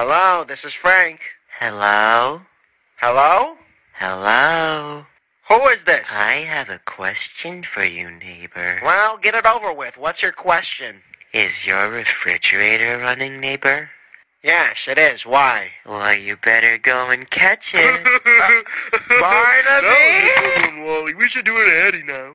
Hello, this is Frank. Hello? Hello? Hello? Who is this? I have a question for you, neighbor. Well, get it over with. What's your question? Is your refrigerator running, neighbor? Yes, it is. Why? Well, you better go and catch it. Barnaby? Wally. We should do it Eddie now.